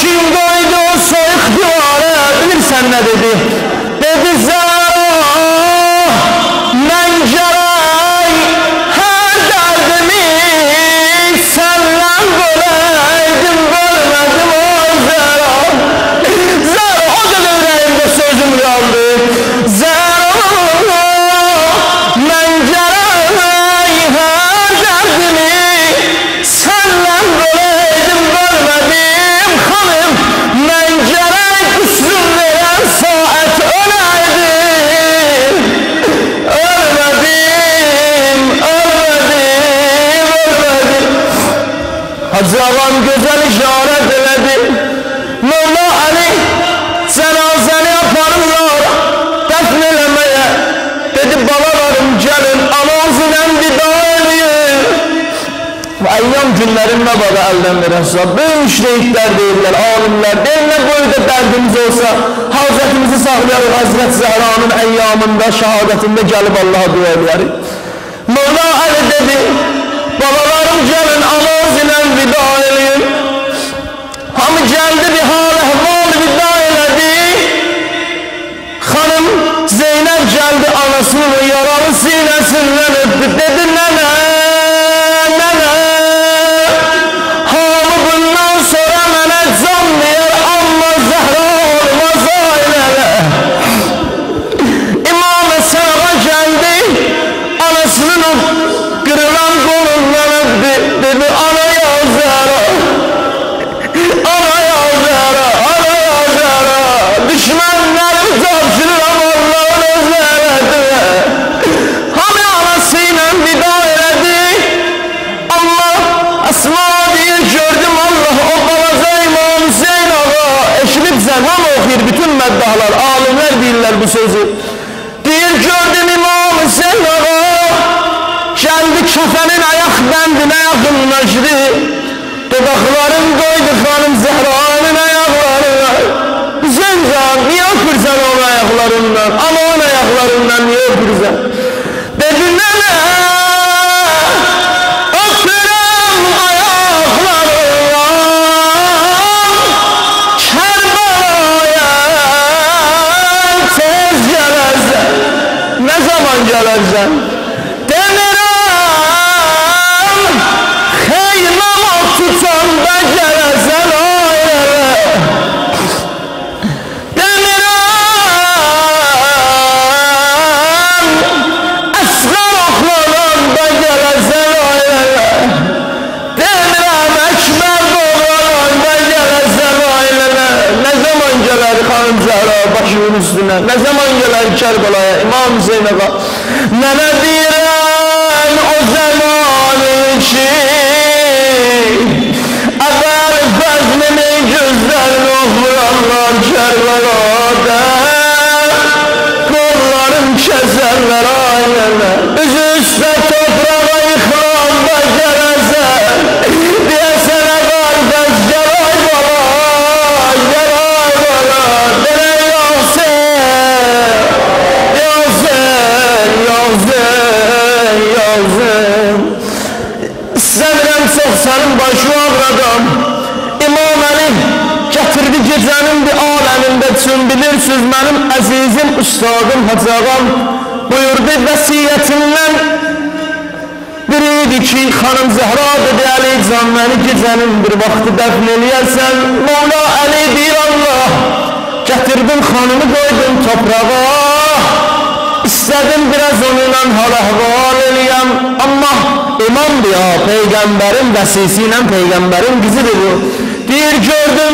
shield sabahı elden veren sevap. Böyle müşrehitler değiller, alimler değiller. Böyle de derdimiz olsa Hazretimizi saklayalım Hazret Zehra'nın eyyamında, şehadetinde gelip Allah'a dua ederiz. da silsilen peygamberin kızıdır bu. Diyor gördüm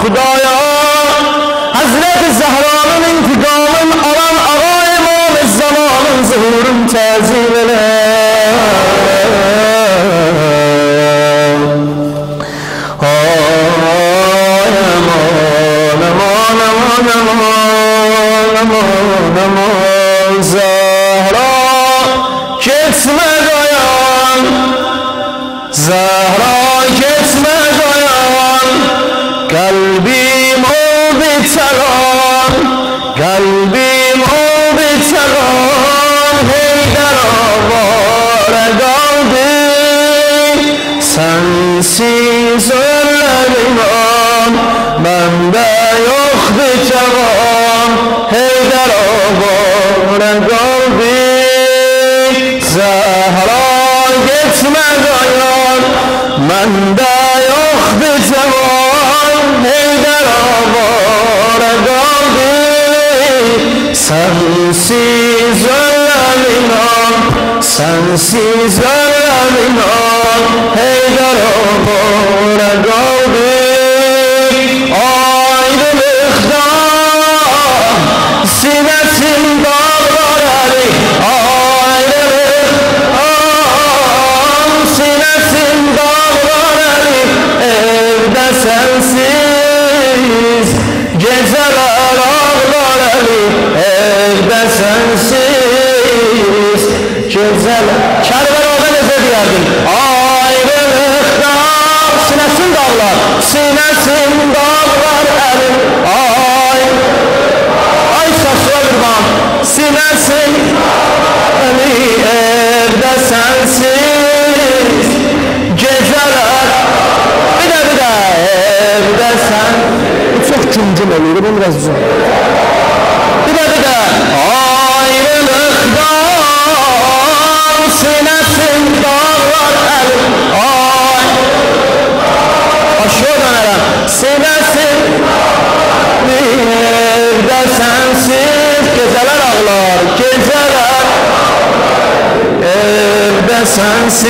खुदा Sensiz ölemin ol, sensiz ölemin ol Heydar olur kaldı oluyor bu biraz uzun. Bir de bir de dağlar elim Ay. Aşağı dönerem Sinesin Evde sensiz Geceler ağlar Geceler. Evde sensiz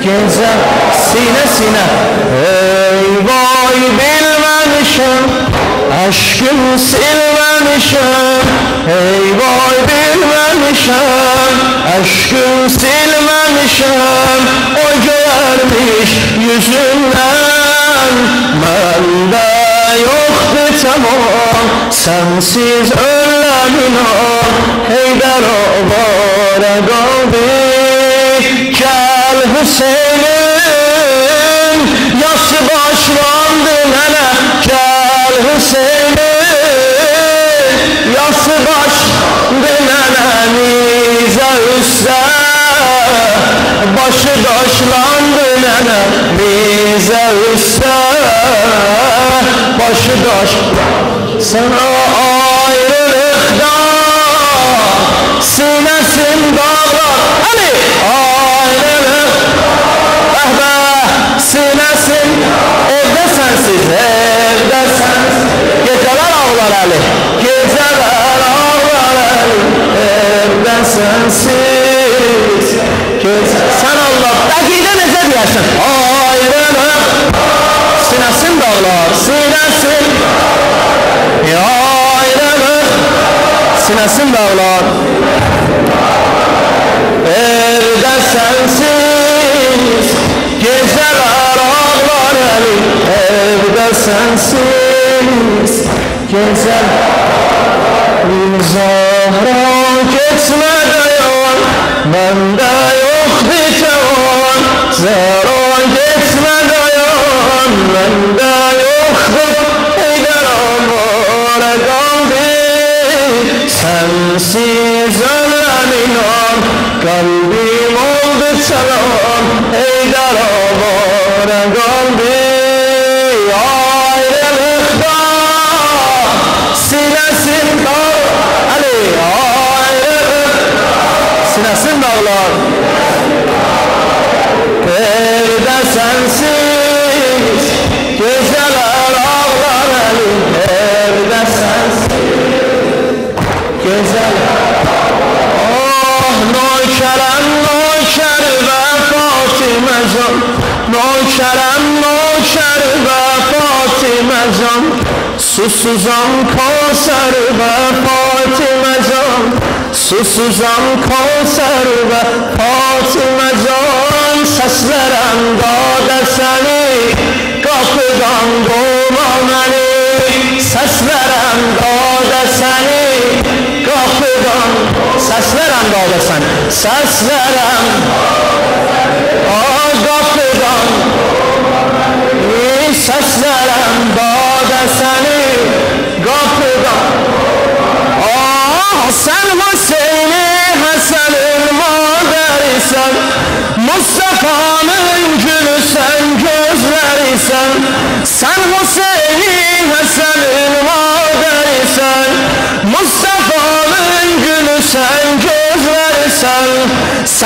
Gece Sine sine. Ey vay bilmemişim Aşkım silmemişim. Ey vay bilmemişim. Aşkım silmemişim. O görmüş yüzünden. Bende yoktu tamam. Sensiz öllemin ol Heydar ovara kaldı Gel Hüseyin'im. Yası başlandı nene Hüseyin'in yası baş denenenize üsse Başı taşlandı nene bize üsse Başı taş sana ayrılıkta Sinesin dağlar. Ali ayrılık Eh be sinesin evde sensiz. Hey! Geceler ağlar Ali. Geceler ağlar Ali. Ben sensiz. Göz Sen Allah. Akide necə deyərsən Ayrına Sinəsin dağlar Sinəsin Ayrına Sinəsin dağlar Evdə sensiz. Gecələr ağlar Ali. Evdə sensiz deniz Gezer Zahra kesme dayan Bende yok hiç aman. Zahra kesme dayan Bende yoktur Eder amor kalbi Sensiz ölen inan. Kalbim oldu çalan. Eder amor kalbi ağlar Perde sensiz Geceler ağlar elim. Perde sensiz Geceler Oh Noykerem Noyker ve Fatime Can Noykerem Noyker ve Fatime Can Susuzam Susuzam Kavser ve Fatime Can Seslerem dade seni Kapıdan doğma beni Seslerem dade seni Kapıdan Seslerem dade seni Seslerem Aa, Kapıdan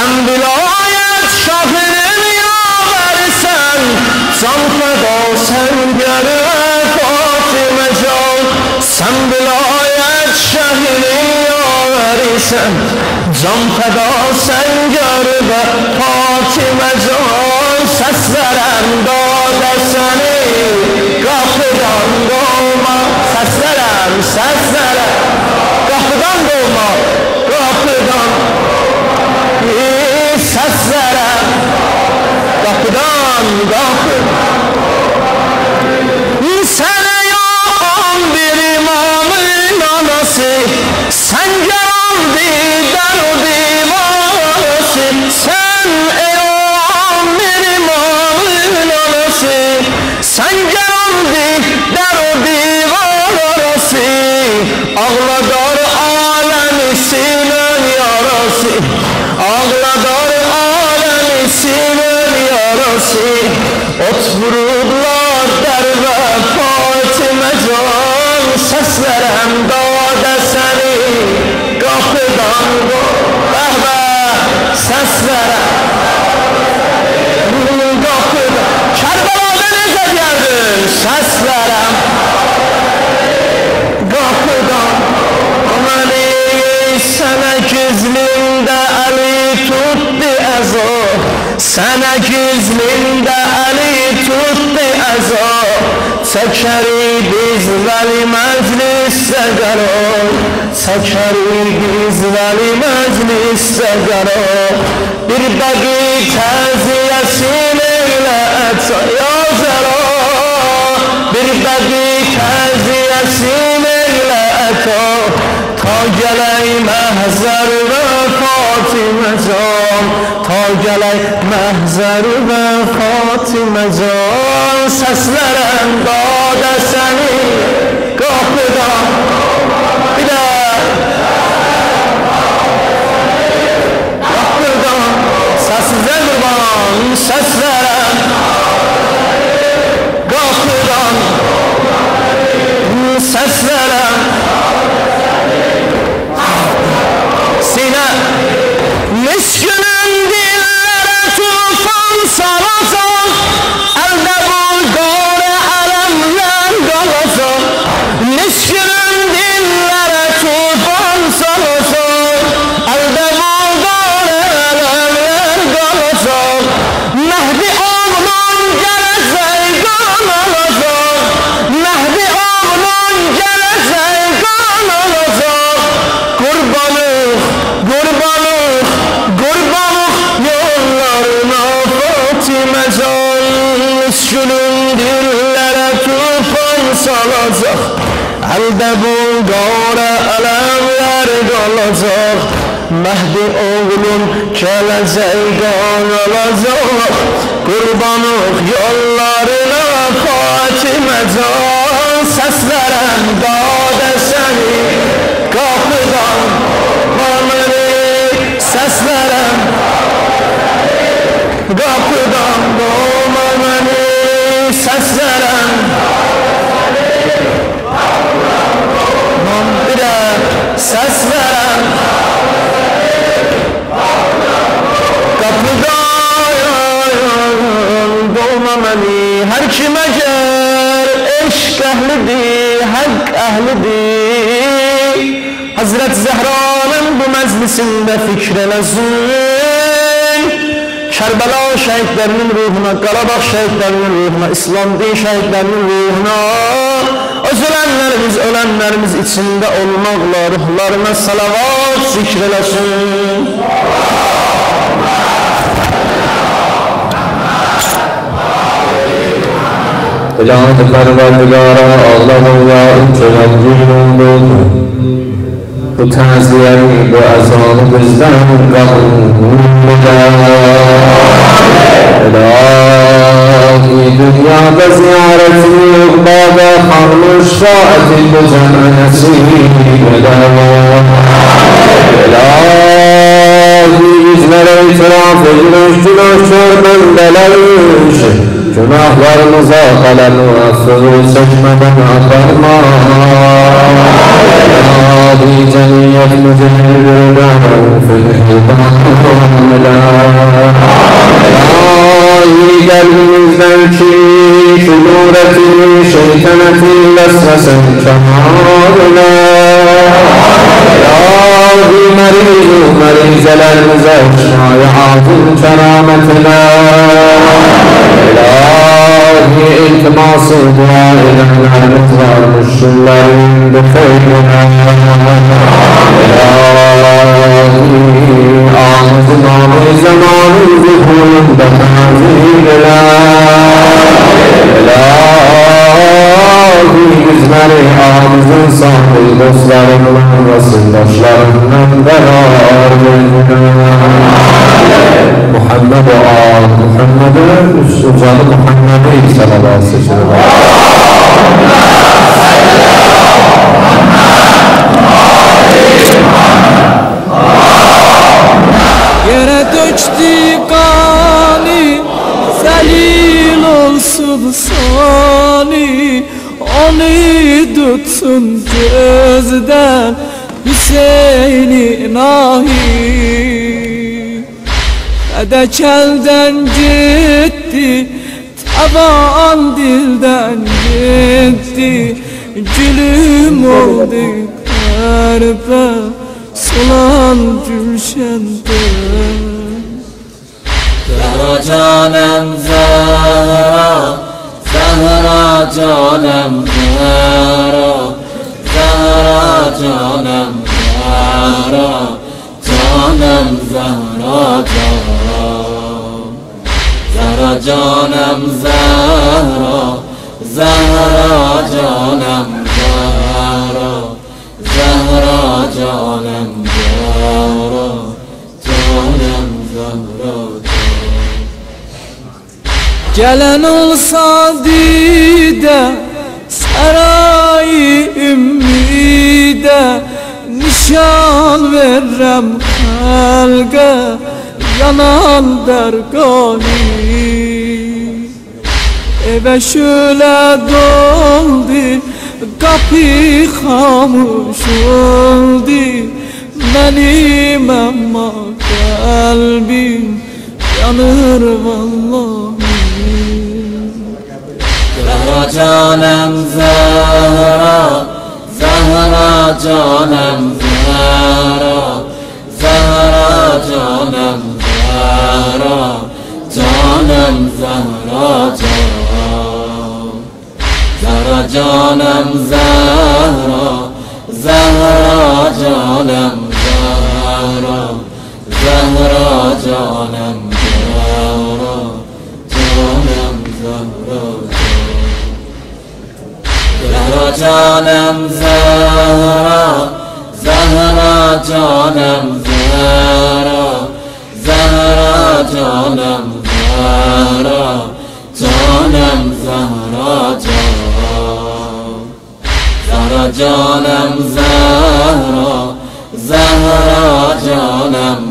سم ولایت شاه نمی آورسن سم فدا سن گره فاطمه جان. سم ولایت شاه نمی آورسن جان فدا سن گره فاطمه جان. سس داد گاه دوما گاه دوما گاه Jan Dawson. سکری بیز ولی مجلس سگرو سکری بیز ولی مجلس سگرو بیر بگی تازی اسیل ایلت یا زرو بیر بگی تازی اسیل ایلت تا گلی محضر و فاطمه جان تا گلی محضر و فاطمه جان sesler endam toda essa şehitlerinin ruhuna, Karabağ şehitlerinin ruhuna, İslam din şehitlerinin ruhuna, özülenlerimiz, ölenlerimiz içinde olmakla ruhlarına salavat zikrelesin. Cenab-ı Perverdigara Allah'ınla teveccüh olduk. Bu taziyeni, bu azanı bizden kabul eder. إلهي دنيا بزيارتي وبابا حرم الشاعة بجمع نفسي إلهي إجمل اعتراف إجمل جناح شرما بلوش. جناح ورمزا قلم وأفضل سجمدا عقرما الراضي جميع المذنب في الحضان لا. يريد الإنسان في صدور كل شيطنة لسوسا فمعاذنا. يا مريض مريض الأنزاج ويعاف كرامتنا. إلهي أنت معصوم وإلهنا نطلع الشلال بخيرنا. إلهي ağzı zamanı zuhurunda tanzil ela Elahı yüzleri ağzın sahil dostlarından nasıl başlarından beraber Muhammed o Muhammed'e üst ucalı Muhammed'e sallallahu aleyhi ve tutsun gözden Hüseyin'in ahi Dedeç gitti Taban dilden gitti. Gülüm oldu karpe Sulan gülşende. Deracanen zahra جانم زهرا زهرا جانم زهرا جانم زهرا زهرا جانم زهرا. زهرا جانم Gelen olsa dide Sarayı ümmide Nişan verrem halga Yanan dergani. Eve şöyle doldu Kapı hamuş oldu. Benim ama kalbim Yanır vallahi جانم زهرا زهرا جانم زهرا زهرا جانم زهرا جانم زهرا زهرا جانم زهرا زهرا جانم زهرا زهرا جانم جانم زهرا زهرا جانم زهرا زهرا جانم زهرا جانم زهرا زهرا جانم زهرا زهرا جانم